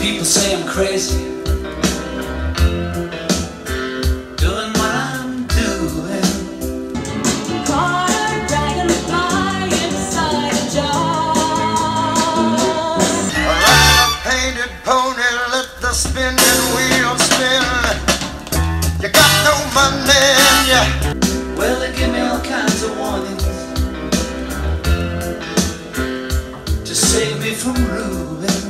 People say I'm crazy. Me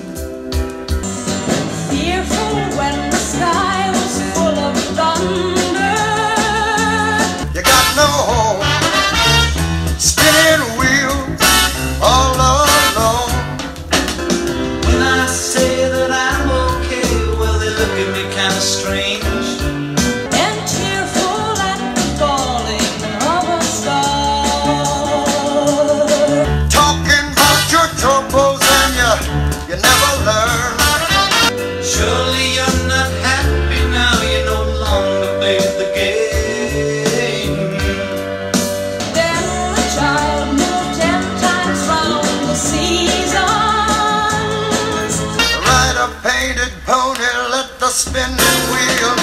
Painted pony, let the spinning wheel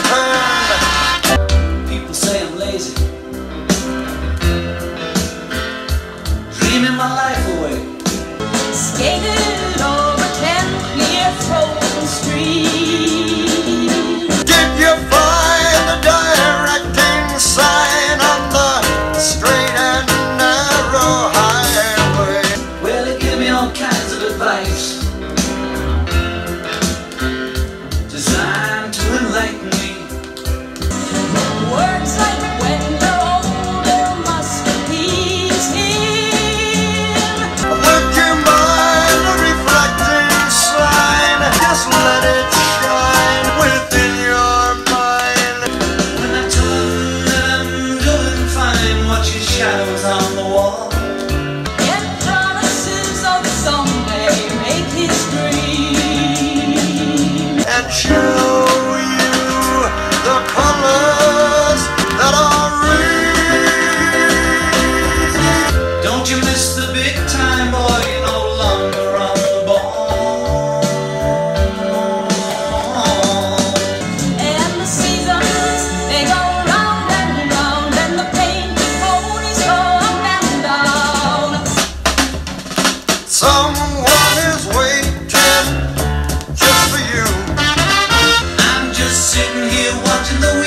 watching the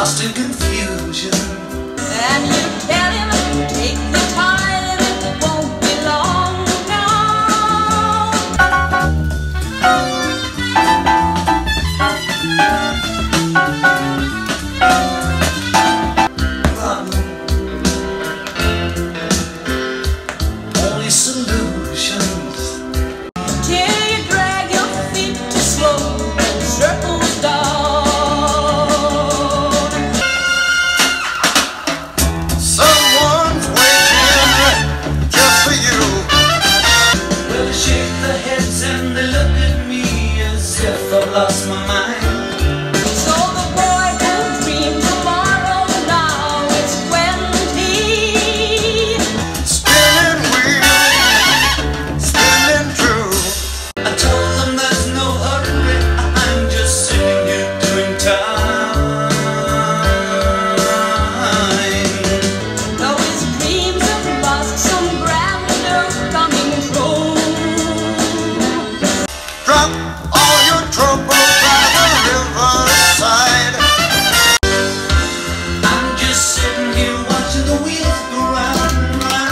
lost in confusion. And you tell him, take the